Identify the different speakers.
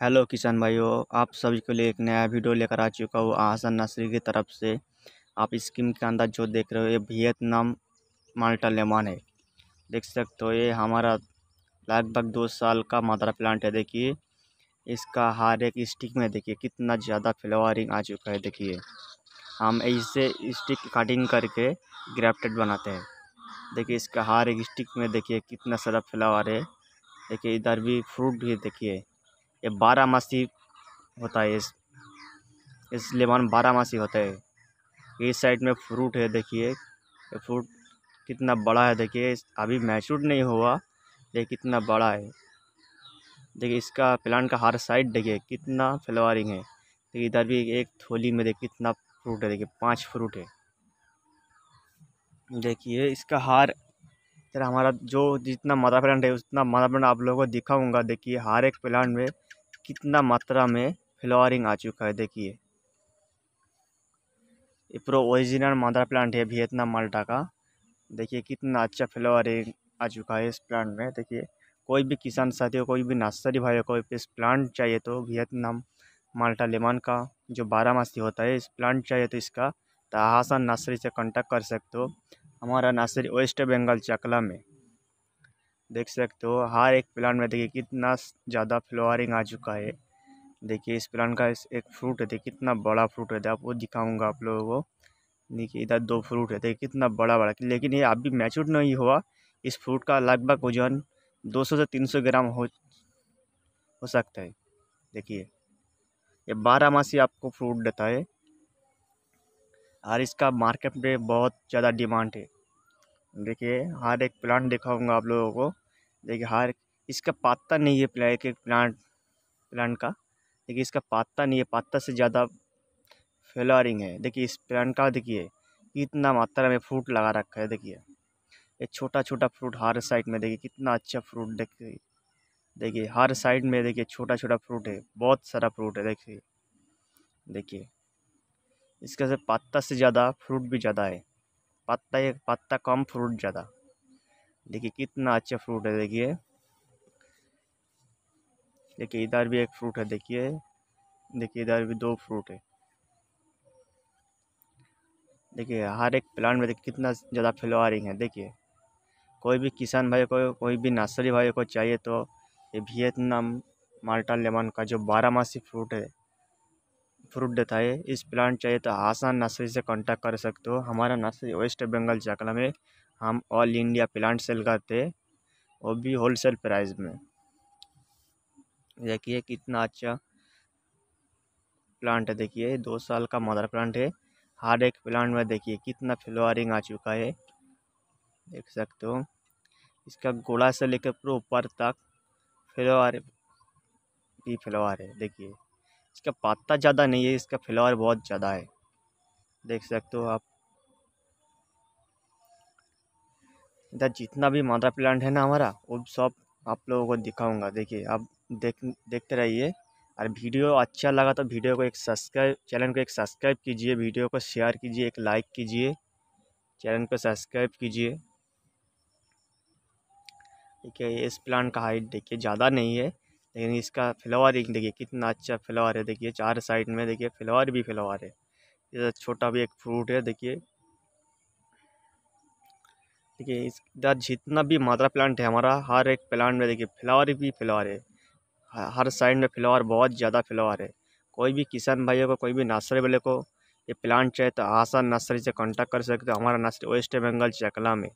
Speaker 1: Hello किसान भाइयों, आप सभी के लिए एक नया वीडियो लेकर आ चुका हूँ आसन नसरी की तरफ़ से। आप स्कीम के अंदर जो देख रहे हो, ये वियतनाम माल्टा लेमन है। देख सकते हो, ये हमारा लगभग दो साल का मादरा प्लांट है, देखिए। इसका हर एक स्टिक में देखिए, कितना ज़्यादा फ्लावरिंग आ चुका है, देखिए। हम ऐसे स्टिक कटिंग करके ग्राफ्टेड बनाते हैं। देखिए, इसका हर एक स्टिक में देखिए, कितना सारा फ्लावर है। देखिए, इधर भी फ्रूट भी देखिए। ये बारह मासी होता है, इस इस लेमन बारह मासी होता है। इस साइड में फ्रूट है, देखिए। ये फ्रूट कितना बड़ा है, देखिए। अभी मैच्योर नहीं हुआ, ये कितना बड़ा है। देखिए, इसका प्लांट का हर साइड, देखिए, कितना फ्लावरिंग है। देखिए, इधर भी एक थोली में, देखिए, कितना फ्रूट है, देखिए, पाँच फ्रूट है। देखिए, इसका हार फिर हमारा जो जितना मदर प्लांट है, उतना मदर प्लांट आप लोगों को दिखाऊँगा। देखिए, हर एक प्लांट में कितना मात्रा में फ्लावरिंग आ चुका है, देखिए। ये प्रो ओरिजिनल मदर प्लांट है, वियतनाम, माल्टा का। देखिए, कितना अच्छा फ्लावरिंग आ चुका है इस प्लांट में, देखिए। कोई भी किसान साथियों, कोई भी नर्सरी भाई को इस प्लांट चाहिए तो वियतनाम, माल्टा लेमन का जो बारह मासी होता है, इस प्लांट चाहिए तो इसका तो हासन नर्सरी से कांटेक्ट कर सकते हो। हमारा नर्सरी वेस्ट बंगाल, चकला में। देख सकते हो, हर एक प्लांट में देखिए कितना ज़्यादा फ्लावरिंग आ चुका है। देखिए इस प्लांट का एक फ्रूट है, देखिए कितना बड़ा फ्रूट है आपको दिखाऊँगा आप लोगों को। देखिए इधर दो फ्रूट है, देखिए कितना बड़ा बड़ा लेकिन ये अभी मैच्योर नहीं हुआ। इस फ्रूट का लगभग वज़न 200 से 300 ग्राम हो हो सकता है। देखिए, ये बारह मासी आपको फ्रूट देता है। और इसका मार्केट में बहुत ज़्यादा डिमांड है। देखिए, हर एक प्लांट दिखाऊँगा आप लोगों को। देखिए, हर, इसका पत्ता नहीं है प्लांट के प्लांट प्लांट का। देखिए, इसका पत्ता नहीं है पत्ता से ज़्यादा फ्लावरिंग है। देखिए, इस प्लांट का देखिए कितना मात्रा में फ्रूट लगा रखा है, देखिए। ये छोटा छोटा फ्रूट हर साइड में, देखिए, कितना अच्छा फ्रूट देखिए। देखिए, हर साइड में देखिए छोटा छोटा फ्रूट है, बहुत सारा फ्रूट है, देखिए। देखिए, इसका से पत्ता से ज़्यादा फ्रूट भी ज़्यादा है। पत्ता, एक पत्ता कम फ्रूट ज़्यादा। देखिए कितना अच्छा फ्रूट है, देखिए। देखिए इधर भी एक फ्रूट है, देखिए। देखिए इधर भी दो फ्रूट है। देखिए हर एक प्लांट में देखिए कितना ज़्यादा फ्लावरिंग है, देखिए। कोई भी किसान भाई को, कोई भी नर्सरी भाई को चाहिए तो ये वियतनाम माल्टा लेमन का जो बारह मासी फ्रूट है फ्रूट देता है इस प्लांट चाहिए तो आसान नर्सरी से कांटेक्ट कर सकते हो। हमारा नर्सरी वेस्ट बंगाल चकला में हम ऑल इंडिया प्लांट सेल करते हैं। वो भी होलसेल प्राइस में। देखिए कितना अच्छा प्लांट है। देखिए दो साल का मदर प्लांट है। हर एक प्लांट में देखिए कितना फ्लावरिंग आ चुका है। देख सकते हो। इसका गोला से लेकर पूरा ऊपर तक फ्लावर भी फ्लावर है। देखिए। इसका पत्ता ज़्यादा नहीं है, इसका फ्लावर बहुत ज़्यादा है। देख सकते हो आप। इधर जितना भी मदर प्लांट है ना हमारा, वो सब आप लोगों को दिखाऊँगा। देखिए, आप देख, देखते रहिए। और वीडियो अच्छा लगा तो वीडियो को एक सब्सक्राइब, चैनल को एक सब्सक्राइब कीजिए, वीडियो को शेयर कीजिए, एक लाइक कीजिए, चैनल को सब्सक्राइब कीजिए। देखिए, इस प्लांट का हाइट देखिए ज़्यादा नहीं है। लेकिन इसका फ्लावरिंग देखिए, कितना अच्छा फ्लावर है। देखिए, चार साइड में देखिए, फ्लावर भी फ्लावर है। इधर छोटा भी एक फ्रूट है, देखिए। देखिए इस इधर जितना भी मात्रा प्लांट है, हमारा हर एक प्लांट में देखिए, फ्लावर भी फ्लावर है। हर साइड में फ्लावर, बहुत ज़्यादा फ्लावर है। कोई भी किसान भाइयों को, कोई भी नर्सरी वाले को ये प्लांट चाहिए तो आसान नर्सरी से कांटेक्ट कर सकते हो, हमारा नर्सरी, वेस्ट बंगाल चकला में।